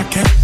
I can't